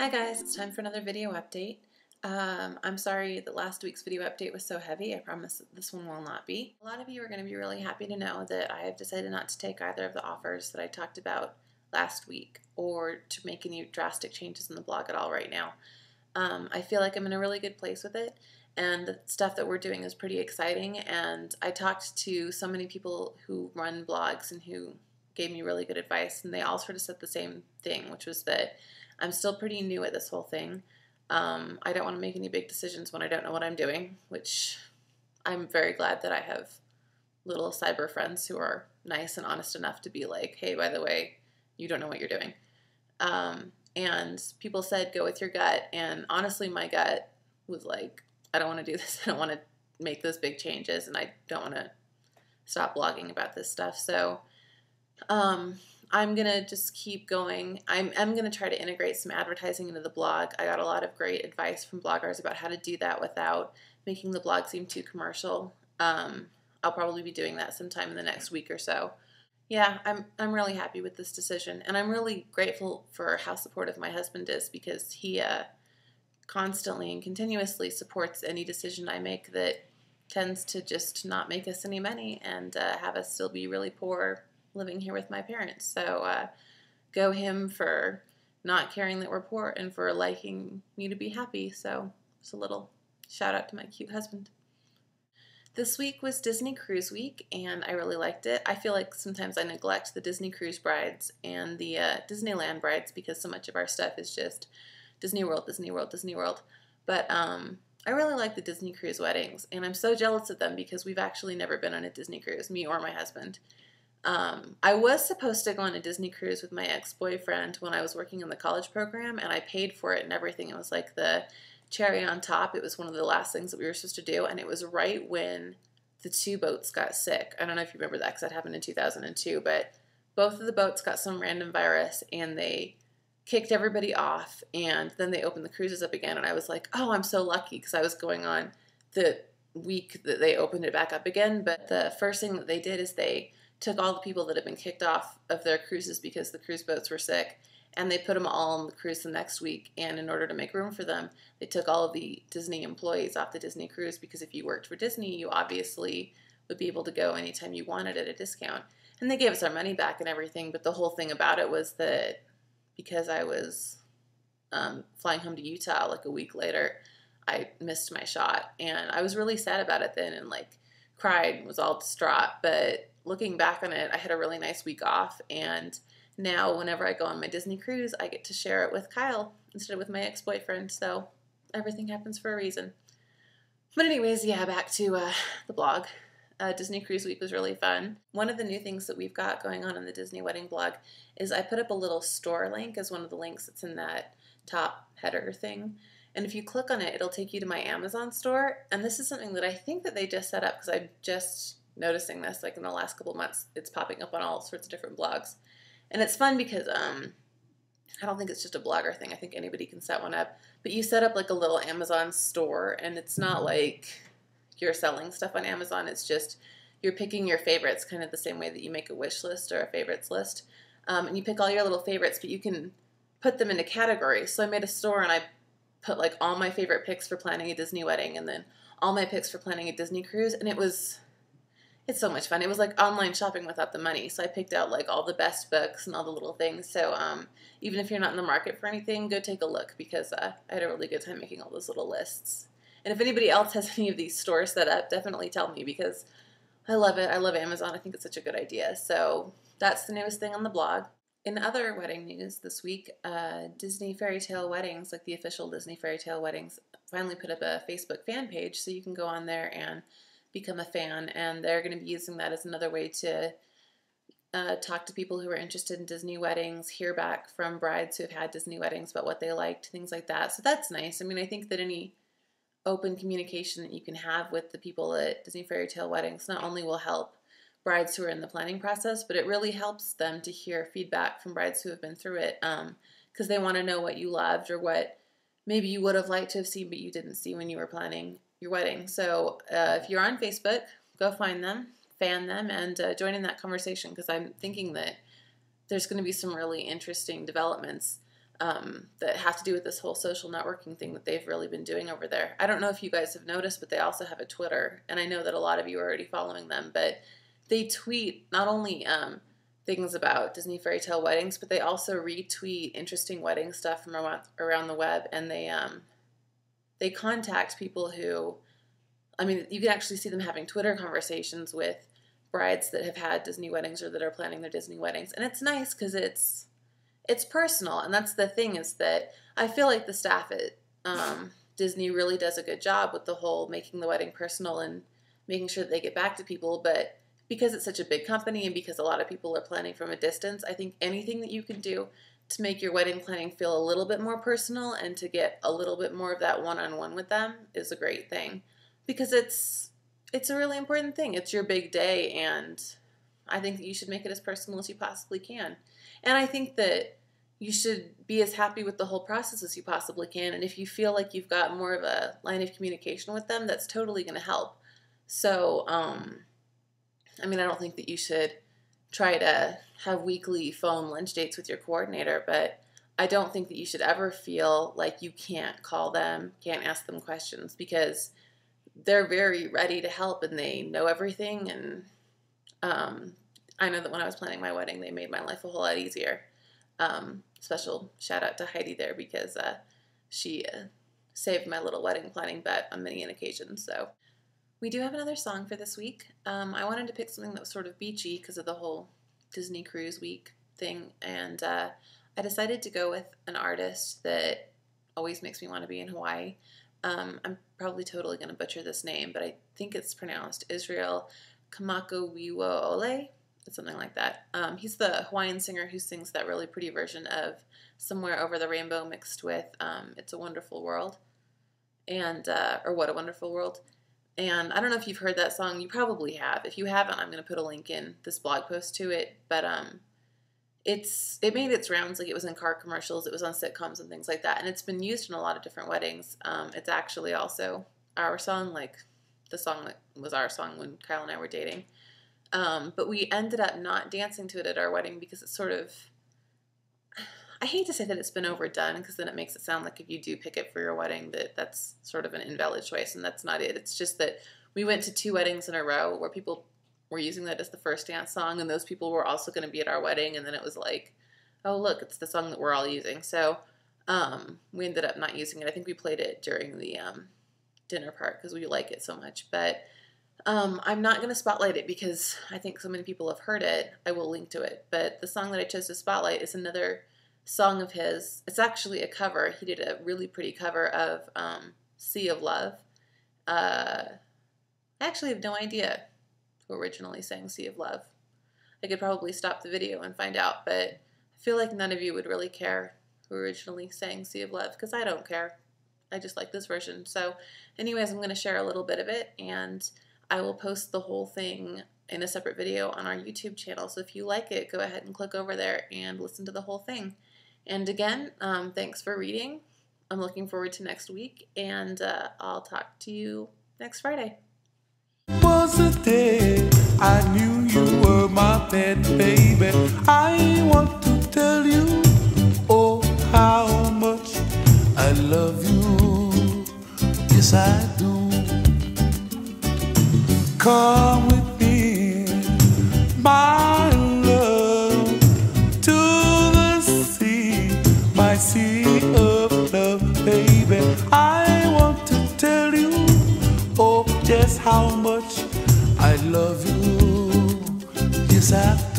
Hi guys, it's time for another video update. Um, I'm sorry that last week's video update was so heavy. I promise this one will not be. A lot of you are going to be really happy to know that I have decided not to take either of the offers that I talked about last week or to make any drastic changes in the blog at all right now. Um, I feel like I'm in a really good place with it and the stuff that we're doing is pretty exciting and I talked to so many people who run blogs and who gave me really good advice and they all sort of said the same thing, which was that I'm still pretty new at this whole thing. Um, I don't want to make any big decisions when I don't know what I'm doing, which I'm very glad that I have little cyber friends who are nice and honest enough to be like, hey, by the way, you don't know what you're doing. Um, and people said, go with your gut. And honestly, my gut was like, I don't want to do this. I don't want to make those big changes. And I don't want to stop blogging about this stuff. So, um, I'm gonna just keep going. I'm, I'm gonna try to integrate some advertising into the blog. I got a lot of great advice from bloggers about how to do that without making the blog seem too commercial. Um, I'll probably be doing that sometime in the next week or so. Yeah, I'm I'm really happy with this decision, and I'm really grateful for how supportive my husband is because he uh, constantly and continuously supports any decision I make that tends to just not make us any money and uh, have us still be really poor living here with my parents. So uh, go him for not caring that we're poor and for liking me to be happy. So just a little shout out to my cute husband. This week was Disney Cruise Week, and I really liked it. I feel like sometimes I neglect the Disney Cruise brides and the uh, Disneyland brides because so much of our stuff is just Disney World, Disney World, Disney World. But um, I really like the Disney Cruise weddings, and I'm so jealous of them because we've actually never been on a Disney cruise, me or my husband. Um, I was supposed to go on a Disney cruise with my ex boyfriend when I was working in the college program, and I paid for it and everything. It was like the cherry on top. It was one of the last things that we were supposed to do, and it was right when the two boats got sick. I don't know if you remember that because that happened in 2002, but both of the boats got some random virus and they kicked everybody off, and then they opened the cruises up again. And I was like, oh, I'm so lucky because I was going on the week that they opened it back up again. But the first thing that they did is they took all the people that had been kicked off of their cruises because the cruise boats were sick and they put them all on the cruise the next week. And in order to make room for them, they took all of the Disney employees off the Disney cruise because if you worked for Disney, you obviously would be able to go anytime you wanted at a discount. And they gave us our money back and everything. But the whole thing about it was that because I was um, flying home to Utah like a week later, I missed my shot. And I was really sad about it then and like cried, and was all distraught. But looking back on it, I had a really nice week off, and now whenever I go on my Disney cruise, I get to share it with Kyle instead of with my ex boyfriend. So everything happens for a reason. But, anyways, yeah, back to uh, the blog. Uh, Disney Cruise Week was really fun. One of the new things that we've got going on in the Disney Wedding blog is I put up a little store link as one of the links that's in that top header thing. And if you click on it, it'll take you to my Amazon store. And this is something that I think that they just set up because I just noticing this like in the last couple months it's popping up on all sorts of different blogs. And it's fun because um i don't think it's just a blogger thing. I think anybody can set one up. But you set up like a little amazon store and it's not like you're selling stuff on amazon. It's just you're picking your favorites kind of the same way that you make a wish list or a favorites list. Um, and you pick all your little favorites but you can put them into categories. So i made a store and i put like all my favorite picks for planning a disney wedding and then all my picks for planning a disney cruise and it was it's so much fun. It was like online shopping without the money. So I picked out like all the best books and all the little things. So um, even if you're not in the market for anything, go take a look because uh, I had a really good time making all those little lists. And if anybody else has any of these stores set up, definitely tell me because I love it. I love Amazon. I think it's such a good idea. So that's the newest thing on the blog. In other wedding news this week, uh, Disney Fairy Tale Weddings, like the official Disney Fairy Tale Weddings, finally put up a Facebook fan page so you can go on there and become a fan, and they're going to be using that as another way to uh, talk to people who are interested in Disney weddings, hear back from brides who have had Disney weddings about what they liked, things like that. So that's nice. I mean, I think that any open communication that you can have with the people at Disney Fairy Tale Weddings not only will help brides who are in the planning process, but it really helps them to hear feedback from brides who have been through it because um, they want to know what you loved or what maybe you would have liked to have seen but you didn't see when you were planning your wedding. So uh, if you're on Facebook, go find them, fan them, and uh, join in that conversation because I'm thinking that there's going to be some really interesting developments um, that have to do with this whole social networking thing that they've really been doing over there. I don't know if you guys have noticed, but they also have a Twitter, and I know that a lot of you are already following them, but they tweet not only um, things about Disney fairy tale weddings, but they also retweet interesting wedding stuff from around, the web, and they um, they contact people who, I mean, you can actually see them having Twitter conversations with brides that have had Disney weddings or that are planning their Disney weddings, and it's nice because it's it's personal, and that's the thing is that I feel like the staff at um, Disney really does a good job with the whole making the wedding personal and making sure that they get back to people. But because it's such a big company and because a lot of people are planning from a distance, I think anything that you can do to make your wedding planning feel a little bit more personal and to get a little bit more of that one-on-one with them is a great thing because it's it's a really important thing. It's your big day and I think that you should make it as personal as you possibly can. And I think that you should be as happy with the whole process as you possibly can. And if you feel like you've got more of a line of communication with them, that's totally going to help. So, um, I mean, I don't think that you should try to have weekly phone lunch dates with your coordinator, but I don't think that you should ever feel like you can't call them, can't ask them questions because they're very ready to help and they know everything. And um, I know that when I was planning my wedding, they made my life a whole lot easier. Um, special shout out to Heidi there because uh, she uh, saved my little wedding planning bet on many an occasion. So we do have another song for this week. Um, I wanted to pick something that was sort of beachy because of the whole Disney Cruise Week thing, and uh, I decided to go with an artist that always makes me want to be in Hawaii. Um, I'm probably totally going to butcher this name, but I think it's pronounced Israel Kamakawiwo'ole something like that. Um, he's the Hawaiian singer who sings that really pretty version of Somewhere Over the Rainbow mixed with um, It's a Wonderful World, and uh, or What a Wonderful World. And I don't know if you've heard that song. You probably have. If you haven't, I'm going to put a link in this blog post to it. But um, it's it made its rounds. Like it was in car commercials, it was on sitcoms and things like that. And it's been used in a lot of different weddings. Um, it's actually also our song, like the song that was our song when Kyle and I were dating. Um, but we ended up not dancing to it at our wedding because it's sort of. I hate to say that it's been overdone because then it makes it sound like if you do pick it for your wedding that that's sort of an invalid choice and that's not it. It's just that we went to two weddings in a row where people were using that as the first dance song and those people were also going to be at our wedding and then it was like, oh look, it's the song that we're all using. So um, we ended up not using it. I think we played it during the um, dinner part because we like it so much, but um, I'm not going to spotlight it because I think so many people have heard it. I will link to it. But the song that I chose to spotlight is another song of his. It's actually a cover. He did a really pretty cover of um, Sea of Love. Uh, I actually have no idea who originally sang Sea of Love. I could probably stop the video and find out, but I feel like none of you would really care who originally sang Sea of Love because I don't care. I just like this version. So, anyways, I'm going to share a little bit of it and I will post the whole thing in a separate video on our YouTube channel. So if you like it, go ahead and click over there and listen to the whole thing. And again, um, thanks for reading. I'm looking forward to next week, and uh, I'll talk to you next Friday. Was the day I knew you were my pet baby. I want to tell you, oh, how much I love you. Yes, I do. Come oh,